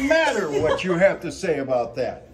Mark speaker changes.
Speaker 1: matter what you have to say about that.